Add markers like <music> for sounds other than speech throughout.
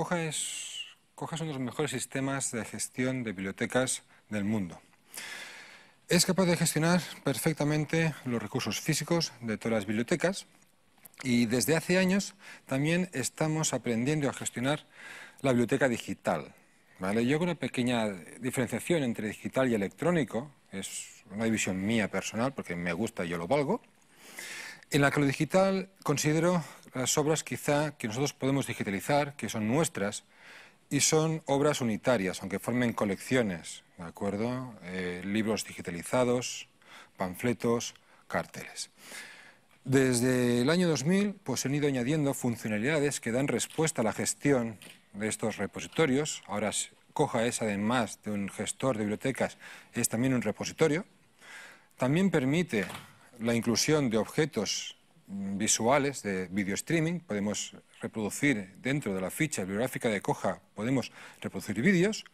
Coja es, uno de los mejores sistemas de gestión de bibliotecas del mundo. Es capaz de gestionar perfectamente los recursos físicos de todas las bibliotecas y desde hace años también estamos aprendiendo a gestionar la biblioteca digital. ¿vale? Yo hago una pequeña diferenciación entre digital y electrónico, es una división mía personal porque me gusta y yo lo valgo. En la que lo digital considero las obras quizá que nosotros podemos digitalizar, que son nuestras, y son obras unitarias, aunque formen colecciones, ¿de acuerdo? Eh, libros digitalizados, panfletos, carteles. Desde el año 2000 pues, se han ido añadiendo funcionalidades que dan respuesta a la gestión de estos repositorios. Ahora Coja es, además de un gestor de bibliotecas, es también un repositorio. También permite la inclusión de objetos visuales de video streaming, podemos reproducir dentro de la ficha bibliográfica de Coja, podemos reproducir vídeos,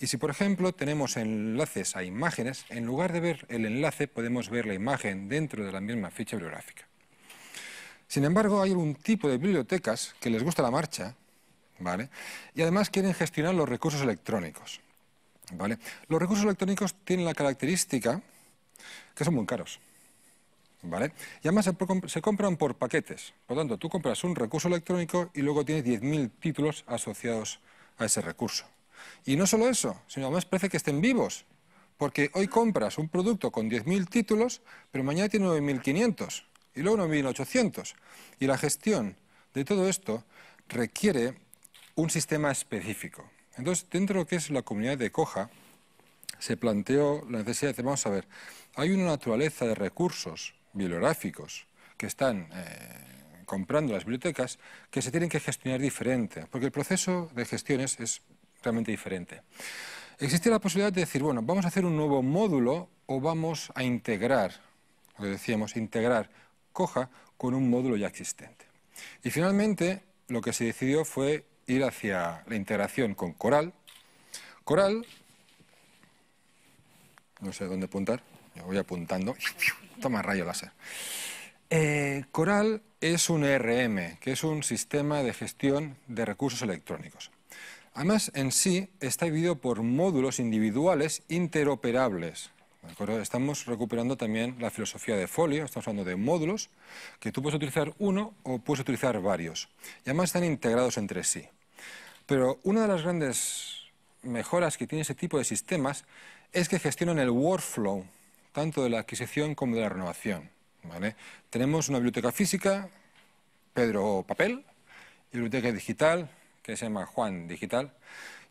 y si por ejemplo tenemos enlaces a imágenes, en lugar de ver el enlace podemos ver la imagen dentro de la misma ficha bibliográfica. Sin embargo, hay un tipo de bibliotecas que les gusta la marcha, ¿vale? Y además quieren gestionar los recursos electrónicos, ¿vale? Los recursos electrónicos tienen la característica que son muy caros. ¿Vale? Y además se, compran por paquetes. Por lo tanto, tú compras un recurso electrónico y luego tienes 10.000 títulos asociados a ese recurso. Y no solo eso, sino además parece que estén vivos. Porque hoy compras un producto con 10.000 títulos, pero mañana tiene 9.500 y luego 9.800. Y la gestión de todo esto requiere un sistema específico. Entonces, dentro de lo que es la comunidad de Coja, se planteó la necesidad de, vamos a ver, hay una naturaleza de recursos bibliográficos que están eh, comprando las bibliotecas que se tienen que gestionar diferente, porque el proceso de gestiones es realmente diferente. Existe la posibilidad de decir, bueno, vamos a hacer un nuevo módulo o vamos a integrar, lo que decíamos, integrar Coja con un módulo ya existente. Y finalmente lo que se decidió fue ir hacia la integración con Coral. Coral, no sé dónde apuntar, yo voy apuntando. <laughs> Toma rayo láser. Eh, Coral es un ERM, que es un sistema de gestión de recursos electrónicos. Además, en sí está dividido por módulos individuales interoperables. Estamos recuperando también la filosofía de Folio, estamos hablando de módulos que tú puedes utilizar uno o puedes utilizar varios. Y además están integrados entre sí. Pero una de las grandes mejoras que tiene ese tipo de sistemas es que gestionan el workflow tanto de la adquisición como de la renovación. Tenemos una biblioteca física, Pedro Papel, y biblioteca digital, que se llama Juan Digital,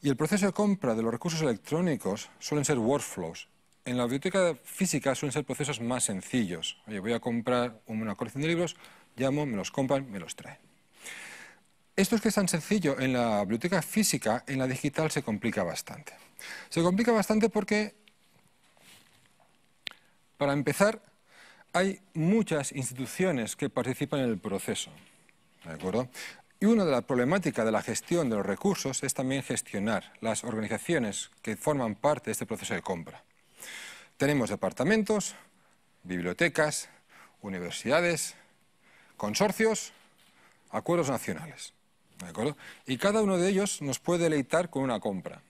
y el proceso de compra de los recursos electrónicos suelen ser workflows. En la biblioteca física suelen ser procesos más sencillos. Oye, voy a comprar una colección de libros, llamo, me los compran, me los traen. Esto es que es tan sencillo en la biblioteca física, en la digital se complica bastante. Se complica bastante porque para empezar, hay muchas instituciones que participan en el proceso. ¿De acuerdo? Y una de las problemáticas de la gestión de los recursos es también gestionar las organizaciones que forman parte de este proceso de compra. Tenemos departamentos, bibliotecas, universidades, consorcios, acuerdos nacionales. ¿De acuerdo? Y cada uno de ellos nos puede deleitar con una compra.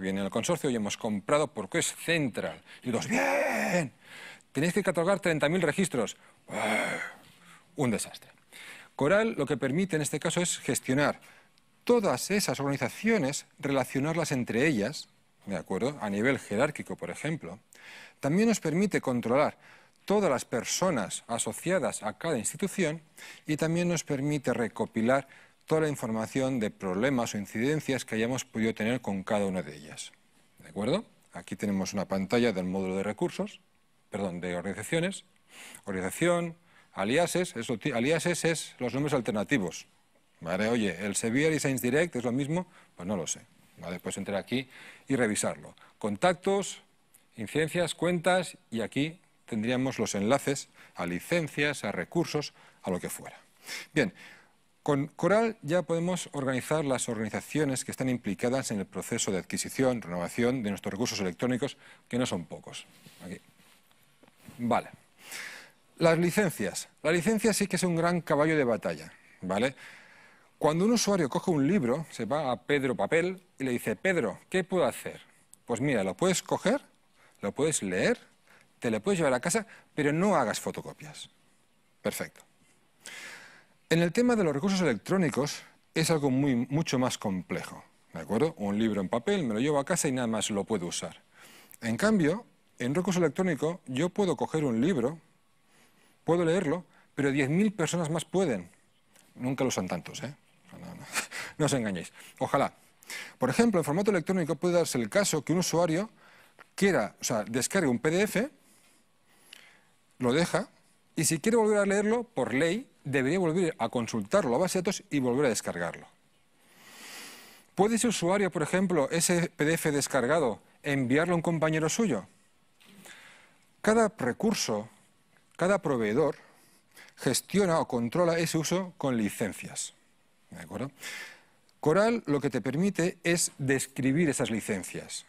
Viene el consorcio y hemos comprado porque es Central. Y dos, bien, tenéis que catalogar 30.000 registros. un desastre. Coral lo que permite en este caso es gestionar todas esas organizaciones, relacionarlas entre ellas, ¿de acuerdo? A nivel jerárquico, por ejemplo. También nos permite controlar todas las personas asociadas a cada institución y también nos permite recopilar toda la información de problemas o incidencias que hayamos podido tener con cada una de ellas. ¿De acuerdo? Aquí tenemos una pantalla del módulo de recursos, perdón, de organizaciones, organización, aliases, aliases es los nombres alternativos. ¿Vale? Oye, el Sevilla Designs Direct es lo mismo, pues no lo sé. ¿Vale? Puedes entrar aquí y revisarlo. Contactos, incidencias, cuentas y aquí tendríamos los enlaces a licencias, a recursos, a lo que fuera. Bien, con Coral ya podemos organizar las organizaciones que están implicadas en el proceso de adquisición, renovación de nuestros recursos electrónicos, que no son pocos. Vale. Las licencias. La licencia sí que es un gran caballo de batalla. ¿vale? Cuando un usuario coge un libro, se va a Pedro Papel y le dice, Pedro, ¿qué puedo hacer? Pues mira, lo puedes coger, lo puedes leer, te lo puedes llevar a casa, pero no hagas fotocopias. Perfecto. En el tema de los recursos electrónicos es algo muy, mucho más complejo. ¿De acuerdo? Un libro en papel, me lo llevo a casa y nada más lo puedo usar. En cambio, en un recurso electrónico yo puedo coger un libro, puedo leerlo, pero 10.000 personas más pueden. Nunca lo usan tantos, ¿eh? <laughs> No, os engañéis. Ojalá. Por ejemplo, en formato electrónico puede darse el caso que un usuario quiera, o sea, descargue un PDF, lo deja, y si quiere volver a leerlo, por ley, debería volver a consultarlo a base de datos y volver a descargarlo. ¿Puede ese usuario, por ejemplo, ese PDF descargado, enviarlo a un compañero suyo? Cada recurso, cada proveedor, gestiona o controla ese uso con licencias. Coral lo que te permite es describir esas licencias.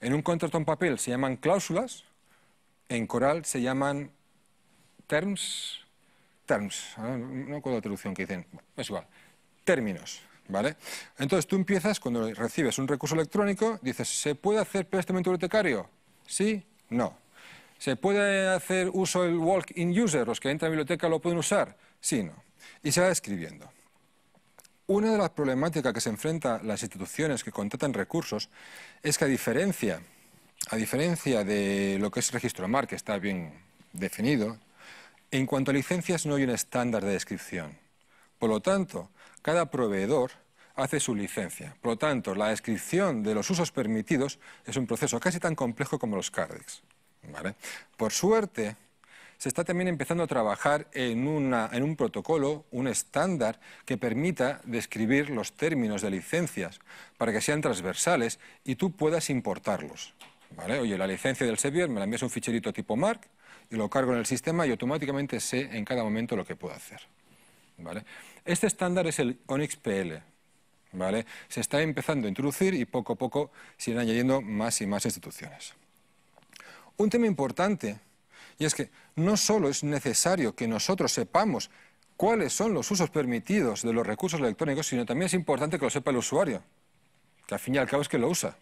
En un contrato en papel se llaman cláusulas, en Coral se llaman terms, terms, no recuerdo la traducción que dicen, es igual, términos. ¿Vale? Entonces tú empiezas, cuando recibes un recurso electrónico, dices, ¿se puede hacer préstamo bibliotecario? ¿Sí? No. ¿Se puede hacer uso del walk-in user? ¿Los que entran a la biblioteca lo pueden usar? Sí, no. Y se va escribiendo. Una de las problemáticas que se enfrentan las instituciones que contratan recursos es que a diferencia, a diferencia de lo que es registro MAR, que está bien definido, en cuanto a licencias no hay un estándar de descripción. Por lo tanto, cada proveedor hace su licencia. Por lo tanto, la descripción de los usos permitidos es un proceso casi tan complejo como los CARDEX. Por suerte, se está también empezando a trabajar en, un protocolo, un estándar que permita describir los términos de licencias para que sean transversales y tú puedas importarlos. Oye, la licencia del Sevier me la envías un ficherito tipo MARC y lo cargo en el sistema y automáticamente sé en cada momento lo que puedo hacer. Este estándar es el Onyx PL. Se está empezando a introducir y poco a poco se irán añadiendo más y más instituciones. Un tema importante, y es que no solo es necesario que nosotros sepamos cuáles son los usos permitidos de los recursos electrónicos, sino también es importante que lo sepa el usuario, que al fin y al cabo es que lo usa.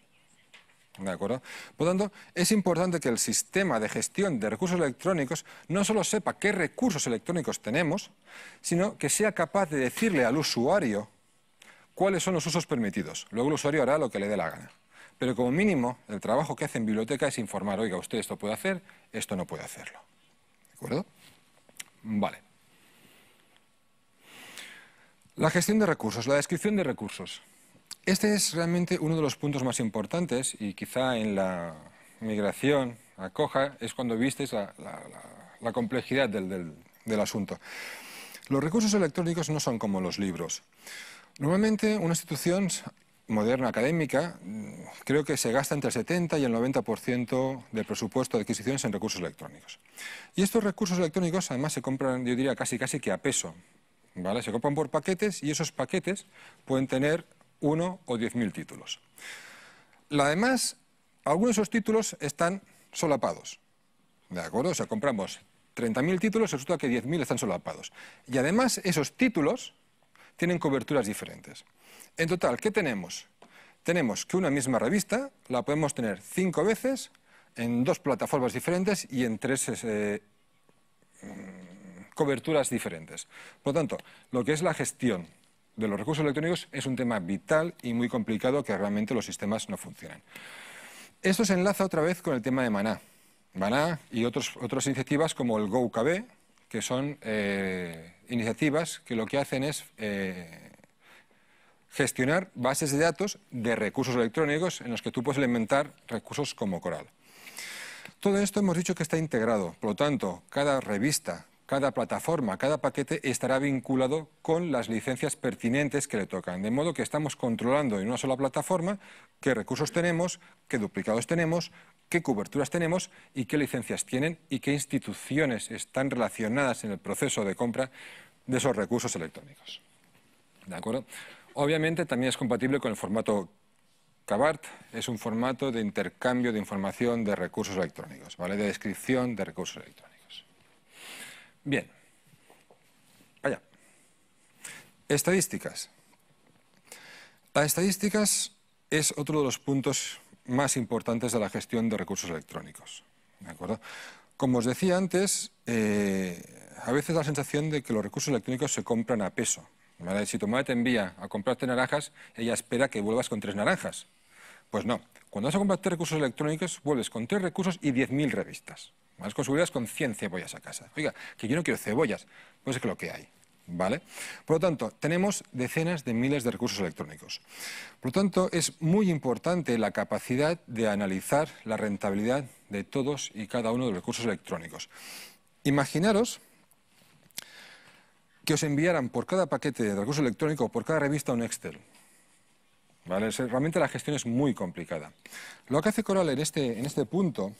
¿De acuerdo? Por lo tanto, es importante que el sistema de gestión de recursos electrónicos no solo sepa qué recursos electrónicos tenemos, sino que sea capaz de decirle al usuario cuáles son los usos permitidos. Luego el usuario hará lo que le dé la gana. Pero como mínimo, el trabajo que hace en biblioteca es informar, oiga, usted esto puede hacer, esto no puede hacerlo. ¿De acuerdo? Vale. La gestión de recursos, la descripción de recursos. Este es realmente uno de los puntos más importantes y quizá en la migración a Coja es cuando vistes la, complejidad del, del asunto. Los recursos electrónicos no son como los libros. Normalmente una institución moderna académica, creo que se gasta entre el 70 y el 90% del presupuesto de adquisiciones en recursos electrónicos. Y estos recursos electrónicos además se compran, yo diría, casi casi que a peso. ¿vale? Se compran por paquetes y esos paquetes pueden tener uno o diez mil títulos. Además, algunos de esos títulos están solapados. ¿De acuerdo? O sea, compramos 30.000 títulos resulta que 10.000 están solapados. Y además, esos títulos tienen coberturas diferentes. En total, ¿qué tenemos? Tenemos que una misma revista la podemos tener cinco veces en dos plataformas diferentes y en tres eh, mm, coberturas diferentes. Por lo tanto, lo que es la gestión de los recursos electrónicos es un tema vital y muy complicado que realmente los sistemas no funcionan. Esto se enlaza otra vez con el tema de Maná. Maná y otros, otras iniciativas como el GoKB, que son eh, iniciativas que lo que hacen es eh, gestionar bases de datos de recursos electrónicos en los que tú puedes alimentar recursos como Coral. Todo esto hemos dicho que está integrado, por lo tanto, cada revista, cada plataforma, cada paquete estará vinculado con las licencias pertinentes que le tocan, de modo que estamos controlando en una sola plataforma qué recursos tenemos, qué duplicados tenemos, qué coberturas tenemos y qué licencias tienen y qué instituciones están relacionadas en el proceso de compra de esos recursos electrónicos. ¿De acuerdo? Obviamente también es compatible con el formato CABART, es un formato de intercambio de información de recursos electrónicos, ¿vale? de descripción de recursos electrónicos. Bien, vaya. Estadísticas. Las estadísticas es otro de los puntos más importantes de la gestión de recursos electrónicos. ¿de acuerdo? Como os decía antes, eh, a veces da la sensación de que los recursos electrónicos se compran a peso. Si tu madre te envía a comprarte naranjas, ella espera que vuelvas con tres naranjas. Pues no. Cuando vas a comprar tres recursos electrónicos, vuelves con tres recursos y diez mil revistas. Más con con 100 cebollas a casa. Oiga, que yo no quiero cebollas. Pues es que lo que hay. ¿Vale? Por lo tanto, tenemos decenas de miles de recursos electrónicos. Por lo tanto, es muy importante la capacidad de analizar la rentabilidad de todos y cada uno de los recursos electrónicos. Imaginaros que os enviaran por cada paquete de recurso electrónico o por cada revista un Excel. ¿Vale? Realmente la gestión es muy complicada. Lo que hace Coral en este, en este punto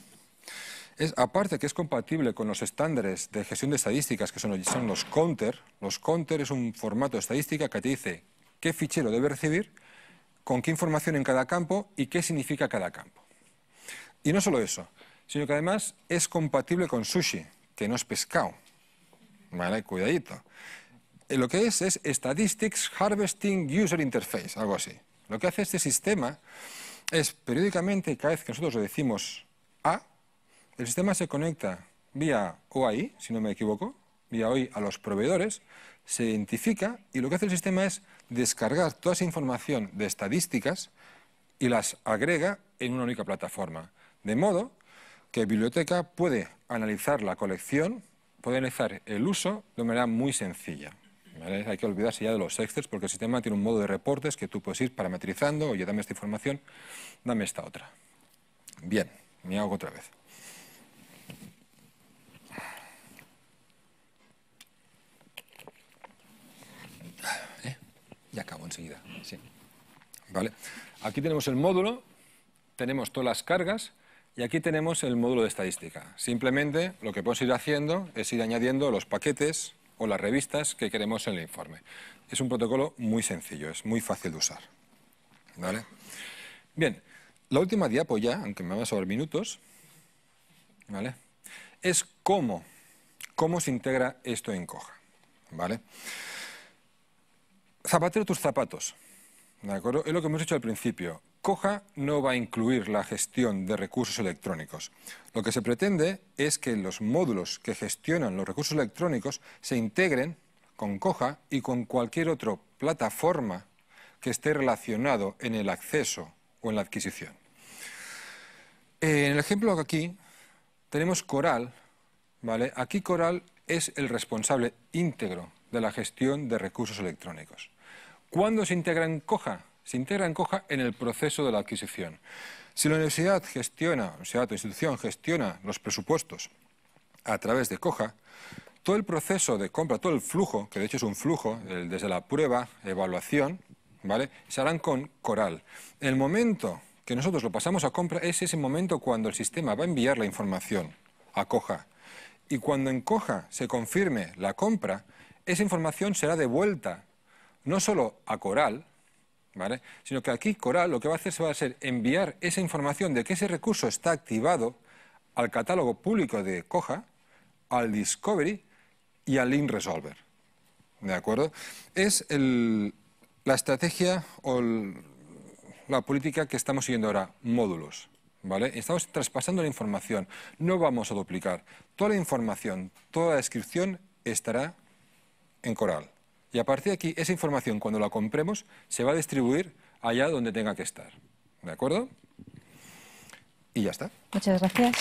es, aparte que es compatible con los estándares de gestión de estadísticas, que son, los counter, los counter es un formato de estadística que te dice qué fichero debe recibir, con qué información en cada campo y qué significa cada campo. Y no solo eso, sino que además es compatible con sushi, que no es pescado. ¿Vale? Cuidadito. Eh, lo que es es Statistics Harvesting User Interface, algo así. Lo que hace este sistema es periódicamente, cada vez que nosotros le decimos A, el sistema se conecta vía OAI, si no me equivoco, vía OAI a los proveedores, se identifica y lo que hace el sistema es descargar toda esa información de estadísticas y las agrega en una única plataforma. De modo que biblioteca puede analizar la colección, puede analizar el uso de manera muy sencilla. Hay que olvidarse ya de los Excel porque el sistema tiene un modo de reportes que tú puedes ir parametrizando, oye, dame esta información, dame esta otra. Bien, me hago otra vez. Ya acabo enseguida. Sí. ¿Vale? Aquí tenemos el módulo, tenemos todas las cargas y aquí tenemos el módulo de estadística. Simplemente lo que podemos ir haciendo es ir añadiendo los paquetes o las revistas que queremos en el informe. Es un protocolo muy sencillo, es muy fácil de usar. ¿Vale? Bien, la última diapo ya, aunque me va a sobrar minutos, ¿vale? es cómo, cómo se integra esto en Coja. ¿Vale? Zapatero tus zapatos. Es lo que hemos dicho al principio. Coja no va a incluir la gestión de recursos electrónicos. Lo que se pretende es que los módulos que gestionan los recursos electrónicos se integren con Coja y con cualquier otra plataforma que esté relacionado en el acceso o en la adquisición. En el ejemplo aquí tenemos Coral. ¿vale? Aquí Coral es el responsable íntegro de la gestión de recursos electrónicos. ¿Cuándo se integra en Coja? Se integra en Coja en el proceso de la adquisición. Si la universidad gestiona, la universidad o institución gestiona los presupuestos a través de Coja, todo el proceso de compra, todo el flujo, que de hecho es un flujo, desde la prueba, evaluación, ¿vale? se harán con Coral. El momento que nosotros lo pasamos a compra es ese momento cuando el sistema va a enviar la información a Coja. Y cuando en Coja se confirme la compra, esa información será devuelta no solo a Coral, ¿vale? sino que aquí Coral lo que va a hacer va a ser enviar esa información de que ese recurso está activado al catálogo público de Coja, al Discovery y al Link Resolver. ¿De acuerdo? Es la estrategia o la política que estamos siguiendo ahora, módulos. ¿Vale? Estamos traspasando la información, no vamos a duplicar. Toda la información, toda la descripción estará en Coral. Y a partir de aquí, esa información, cuando la compremos, se va a distribuir allá donde tenga que estar. ¿De acuerdo? Y ya está. Muchas gracias.